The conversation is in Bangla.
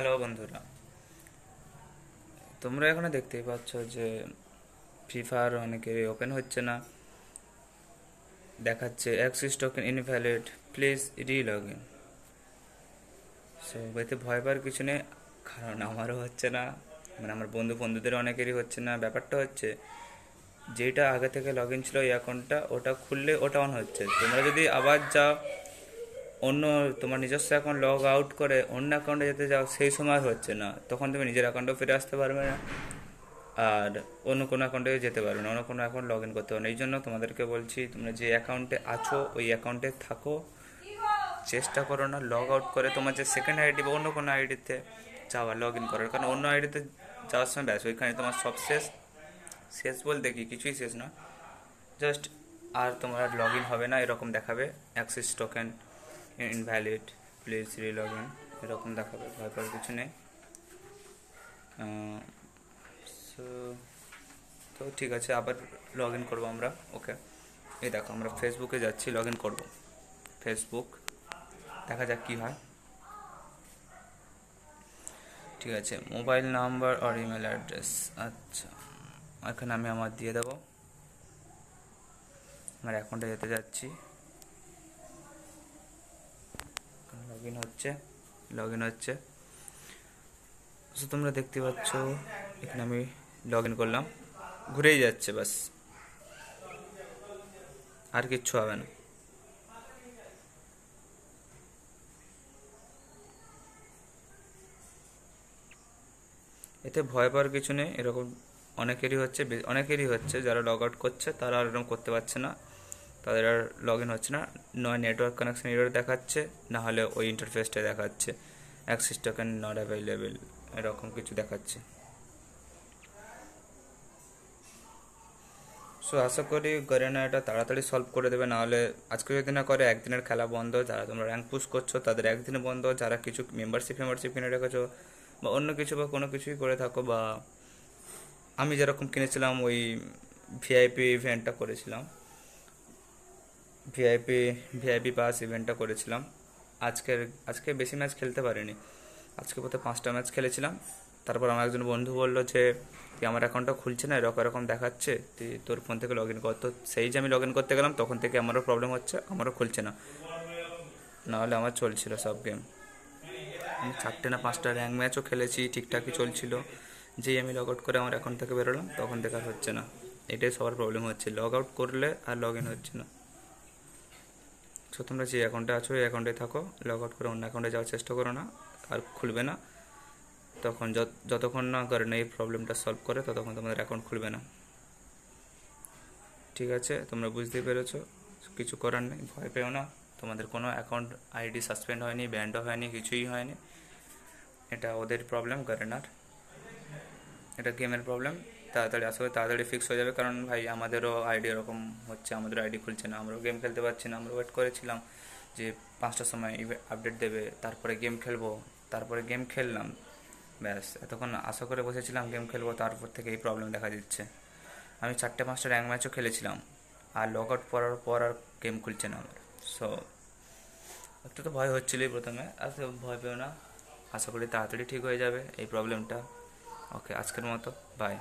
হ্যালো বন্ধুরা, তোমরা এখানে দেখতেই পাচ্ছ যে ফ্রি ফায়ার অনেকে ওপেন হচ্ছে না। দেখাচ্ছে access token invalid please relog in so এতে ভয় পাওয়ার কিছু নেই, কারণ আমারও হচ্ছে না মানে আমার বন্ধু বন্ধুদের অনেকেরই হচ্ছে না, ব্যাপারটা হচ্ছে যেটা আগে থেকে লগ ইন ছিল এই অ্যাকাউন্টটা ওটা খুললে ওটা অন হচ্ছে। তোমরা যদি আবার যাও অন্য তোমার নিজস্ব অ্যাকাউন্ট লগ আউট করে অন্য অ্যাকাউন্টে যেতে যাও, সেই সময় হচ্ছে না। তখন তুমি নিজের অ্যাকাউন্টেও ফিরে আসতে পারবে না। আর অন্য কোনো অ্যাকাউন্টে যেতে পারবে না, অন্য কোনো অ্যাকাউন্ট লগ ইন করতে পারবে না। এই জন্য তোমাদেরকে বলছি, তোমরা যে অ্যাকাউন্টে আছো, ওই অ্যাকাউন্টে থাকো। চেষ্টা করো না লগ আউট করে তোমার যে সেকেন্ড আইডি বা অন্য কোনো আইডিতে যাওয়া লগ ইন করার। কারণ অন্য আইডিতে যাওয়ার সময় ব্যাস, ওইখানে তোমার সব শেষ। শেষ বলতে কি? কিছুই শেষ না। জাস্ট আর তোমার লগ ইন হবে না, এরকম দেখাবে access token invalid please relog in এরকম দেখাবে, ভয় পাওয়ার কিছু নেই। সো তো ঠিক আছে, আবার লগ ইন করব আমরা ওকে এই দেখো, আমরা ফেসবুকে যাচ্ছি লগ ইন করব। ফেসবুক দেখা যাক কী হয়। ঠিক আছে মোবাইল নাম্বার আর ইমেল অ্যাড্রেস আচ্ছা এখানে আমি আমার দিয়ে দেবো। আমার অ্যাকাউন্টে যেতে যাচ্ছি লগ ইন হচ্ছে লগ ইন হচ্ছে। সো তোমরা দেখতে পাচ্ছ, এখানে আমি লগ ইন করলাম। ঘুরেই যাচ্ছে বাস আর কিচ্ছু হবে না। এতে ভয় পাওয়ার কিছু নেই, এরকম অনেকেরই হচ্ছে অনেকেরই হচ্ছে, যারা লগ আউট করছে, তারা আর এরকম করতে পারছে না। তাদের আর লগ ইন হচ্ছে না। নয় নেটওয়ার্ক কানেকশন এরর দেখাচ্ছে, না হলে ওই ইন্টারফেসটা দেখাচ্ছে। অ্যাক্সিস টোকেন নট অ্যাভেলেবেল এরকম কিছু দেখাচ্ছে। সো আশা করি গরেনা এটা তাড়াতাড়ি সলভ করে দেবে নাহলে আজকে যদি না করে, একদিনের খেলা বন্ধ, যারা তোমরা র্যাঙ্ক পুশ করছ, তাদের একদিনে বন্ধ, যারা কিছু মেম্বারশিপ মেম্বারশিপ কিনে রেখেছো, বা অন্য কিছু বা কোনো কিছুই করে থাকো, বা আমি যেরকম কিনেছিলাম ওই ভিআইপি ইভেন্টটা করেছিলাম। ভিআইপি ভিআইপি পাস ইভেন্টটা করেছিলাম। আজকের, আজকে বেশি ম্যাচ খেলতে পারিনি। আজকে বোধহয় পাঁচটা ম্যাচ খেলেছিলাম। তারপর আমার একজন বন্ধু বলল যে, তুই আমার অ্যাকাউন্টটা খুলছে না, এরকম এরকম দেখাচ্ছে। তুই তোর ফোন থেকে লগ ইন কর। তো সেই যে আমি লগ ইন করতে গেলাম, তখন থেকে আমারও প্রবলেম হচ্ছে, আমারও খুলছে না। নাহলে আমার চলছিল সব গেম আমি চারটে না পাঁচটা র্যাঙ্ক ম্যাচও খেলেছি ঠিকঠাকই চলছিল। যেই আমি লগ আউট করে আমার অ্যাকাউন্ট থেকে বেরোলাম, তখন থেকে আর হচ্ছে না। এটাই সবার প্রবলেম হচ্ছে। লগ আউট করলে আর লগ ইন হচ্ছে না। সো তোমরা যে অ্যাকাউন্টে আছো, এই অ্যাকাউন্টে থাকো লগ আউট করে অন্য অ্যাকাউন্টে যাওয়ার চেষ্টা করো না, আর খুলবে না। তখন যত, যতক্ষণ না করে না এই প্রবলেমটা সলভ করে, ততক্ষণ তোমাদের অ্যাকাউন্ট খুলবে না। ঠিক আছে? তোমরা বুঝতেই পেরেছ? কিছু করার নেই, ভয় পেও না। তোমাদের কোনো অ্যাকাউন্ট আইডি সাসপেন্ড হয়নি, ব্যান্ডও হয়নি, কিছুই হয়নি। এটা ওদের প্রবলেম গারেনার এটা গেমের প্রবলেম। তাড়াতাড়ি আসলে তাড়াতাড়ি ফিক্স হয়ে যাবে। কারণ ভাই, আমাদেরও আইডি এরকম হচ্ছে আমাদের আইডি খুলছে না। আমরাও গেম খেলতে পারছি না। আমরা ওয়েট করেছিলাম যে পাঁচটার সময় আপডেট দেবে, তারপরে গেম খেলব, তারপরে গেম খেললাম। ব্যাস, এতক্ষণ আশা করে বসেছিলাম গেম খেলব, তারপর থেকে এই প্রবলেম দেখা দিচ্ছে। আমি চারটে পাঁচটা র্যাঙ্ক ম্যাচও খেলেছিলাম, আর লগ আউট করার পর আর গেম খুলছে না আমার। সো একটু তো ভয় হচ্ছিলই প্রথমে, আর ভয় পেও না। আশা করি তাড়াতাড়ি ঠিক হয়ে যাবে এই প্রবলেমটা ওকে আজকের মতো বাই